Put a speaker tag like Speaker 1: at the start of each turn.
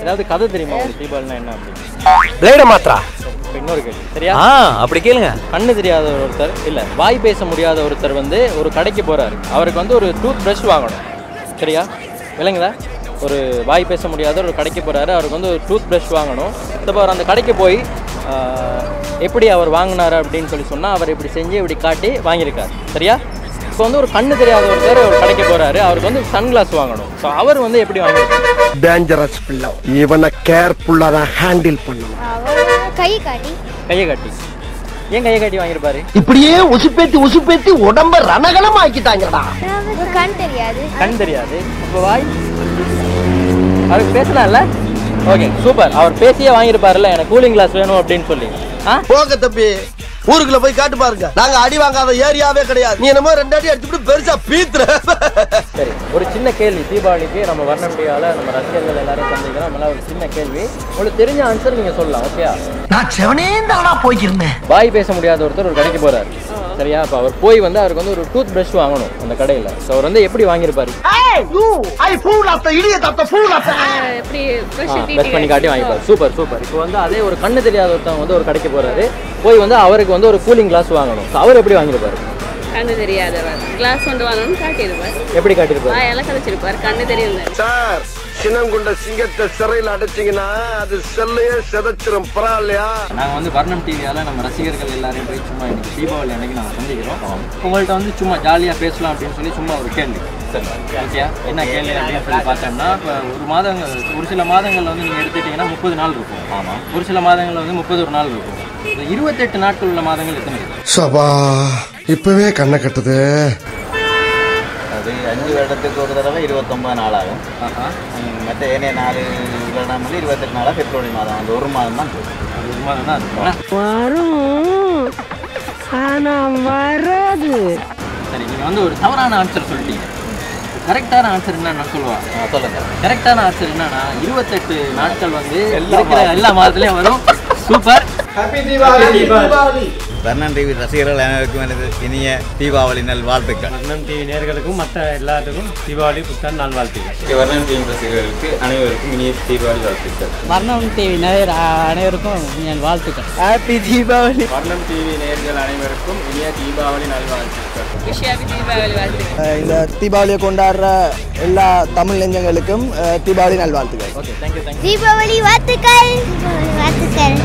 Speaker 1: ஏதாவது கதை தெரியுமா உங்களுக்கு? தீபாவளினா என்ன அப்படின்னு?
Speaker 2: பிளேட மாத்திரா
Speaker 1: இன்னொரு கேள்வி. சரியா?
Speaker 2: அப்படி கேளுங்க.
Speaker 1: கண்ணு தெரியாத ஒருத்தர் இல்ல வாய் பேச முடியாத ஒருத்தர் வந்து ஒரு கடைக்கு போறாரு. அவருக்கு வந்து ஒரு டூத் பிரஷ் வாங்கணும். சரியா? விளங்குதா? ஒரு வாய் பேச முடியாத ஒரு கடைக்கு போகிறாரு அவருக்கு வந்து ஒரு டூத் ப்ரஷ் வாங்கணும் இப்போ அந்த கடைக்கு போய் எப்படி அவர் வாங்கினார் அப்படின்னு சொல்லி சொன்னால் அவர் இப்படி செஞ்சு இப்படி காட்டி வாங்கியிருக்காரு. சரியா? இப்போ வந்து ஒரு கண்ணு தெரியாத ஒருத்தர் ஒரு கடைக்கு போகிறாரு அவருக்கு வந்து சன்கிளாஸ் வாங்கணும். ஸோ அவர் வந்து எப்படி வாங்கியிருக்காரு?
Speaker 3: டேஞ்சரஸ் பிள்ளை. இவனை கேர்ஃபுல்லா தான் ஹேண்டில் பண்ணணும்.
Speaker 4: கை காட்டி.
Speaker 1: கையை காட்டி. ஏன் கையை காட்டி வாங்கியிருப்பாரு?
Speaker 3: இப்படியே உசுப்பேத்தி உசுப்பேத்தி உடம்ப ரணகலம் ஆக்கிட்டாங்கடா
Speaker 4: ஒரு கண் தெரியாது.
Speaker 1: கண் தெரியாது. அப்போ வாய்? அவருக்கு பேசலாம்ல ஓகே சூப்பர் அவர் பேசியே வாங்கியிருப்பாருல்ல. எனக்கு கூலிங் கிளாஸ் வேணும் அப்படின்னு சொல்லி. ஆ?
Speaker 5: போங்க தம்பி. ஊருக்குள்ள போய் காட்டு பாருங்க. நாங்க அடி வாங்காத ஏரியாவே கிடையாது. நீ என்னமோ ரெண்டு அடி அடிச்சுட்டு பெருசா பீத்துற.
Speaker 1: சரி ஒரு சின்ன கேள்வி. தீபாவளிக்கு நம்ம வர்ண முடியாத நம்ம ரசிகர்கள் எல்லாரும் சந்திக்கிறோம். அதனால ஒரு சின்ன கேள்வி. உங்களுக்கு தெரிஞ்ச ஆன்சர் நீங்க சொல்லலாம் ஓகேயா
Speaker 3: நான் செவனே தானா போய்க்கிருந்தேன்.
Speaker 1: வாய் பேச முடியாத ஒருத்தர் ஒரு கடைக்கு போறாரு. சரியா? அப்ப அவர் போய் வந்து அவருக்கு வந்து ஒரு டூத் பிரஷ் வாங்கணும் அந்த கடையில. ஸோ அவர் வந்து எப்படி வாங்கியிருப்பாரு? பெஸ்ட் பண்ணி காட்டி வாங்கிப்பாரு. சூப்பர் சூப்பர் இப்போ வந்து அதே ஒரு கண்ணு தெரியாத ஒருத்தவங்க வந்து ஒரு கடைக்கு போறாரு. போய் வந்து அவருக்கு வந்து ஒரு கூலிங் கிளாஸ் வாங்கணும். அவர் எப்படி வாங்கியிருப்பாரு?
Speaker 6: கண்ணு தெரியாதவர். கிளாஸ் கொண்டு வாங்கணும்னு காட்டியிருப்பார்.
Speaker 1: எப்படி காட்டியிருப்பாரு?
Speaker 6: வாயெல்லாம் கதைச்சிருப்பார். கண்ணு தெரியும்
Speaker 5: சார் சின்னங்குண்ட சிங்கத்தை சிறையில் அடைச்சிங்கன்னா அது செல்லையே செதைச்சிரும். பரவாயில்லையா?
Speaker 1: நாங்கள் வந்து வர்ணம் டிவியால் நம்ம ரசிகர்கள் எல்லாரையும் போய் சும்மா இன்னைக்கு தீபாவளி அன்னைக்கு நாங்கள் சந்திக்கிறோம். உங்கள்கிட்ட வந்து சும்மா ஜாலியாக பேசலாம் அப்படின்னு சொல்லி சும்மா ஒரு கேள்வி. என்ன கேள்வி அப்படின்னு சொல்லி பார்த்தோம்னா இப்போ ஒரு மாதங்கள் ஒரு சில மாதங்களில் வந்து நீங்கள் எடுத்துக்கிட்டிங்கன்னா முப்பது நாள் இருக்கும். ஆமாம் ஒரு சில மாதங்களில் வந்து முப்பது ஒரு நாள் இருக்கும். இருபத்தெட்டு நாட்கள் உள்ள மாதங்கள் எத்தனை?
Speaker 3: சபா இப்பவே கண்ணை கட்டுது.
Speaker 7: அஞ்சு வருடத்துக்கு ஒரு தடவை இருபத்தொம்பது நாள் ஆகும் மற்ற ஏனைய நாலு வருடம் வந்து இருபத்தெட்டு நாளாக பிப்ரவரி மாதம் அந்த ஒரு மாதம் தான்
Speaker 1: ஒரு மாதம் தான்
Speaker 8: வரும். ஆனா வராது.
Speaker 1: சரி நீங்கள் வந்து ஒரு தவறான ஆன்சர் சொல்லிட்டீங்க. கரெக்டான ஆன்சர் என்னன்னு சொல்லுவா?
Speaker 7: ஆ, சொல்லுங்க.
Speaker 1: கரெக்டான ஆன்சர் என்னன்னா இருபத்தெட்டு நாட்கள் வந்து இருக்கிற எல்லா மாதத்துலயும் வரும். சூப்பர்.
Speaker 7: வர்ணன் டிவி ரசிகர்கள் அனைவருக்கும் எனது இனிய தீபாவளி நல் வாழ்த்துக்கள்.
Speaker 2: வர்ணம் டிவி நேர்களுக்கும் மற்ற எல்லாத்துக்கும் தீபாவளி புத்தாண்டு நாள் வாழ்த்துக்கள்.
Speaker 7: வர்ணன் டிவி ரசிகர்களுக்கு அனைவருக்கும் இனிய தீபாவளி வாழ்த்துக்கள்.
Speaker 8: வர்ணம் டிவி நேயர் அனைவருக்கும் என் வாழ்த்துக்கள். ஹாப்பி தீபாவளி
Speaker 7: வர்ணம் டிவி நேர்கள் அனைவருக்கும் இனிய தீபாவளி நல் வாழ்த்துக்கள்.
Speaker 9: இந்த தீபாவளியை கொண்டாடுற எல்லா Tamil நெஞ்சங்களுக்கும் Deepavali
Speaker 1: thank you thank you
Speaker 4: Deepavali வாழ்த்துக்கள். வாழ்த்துக்கள்.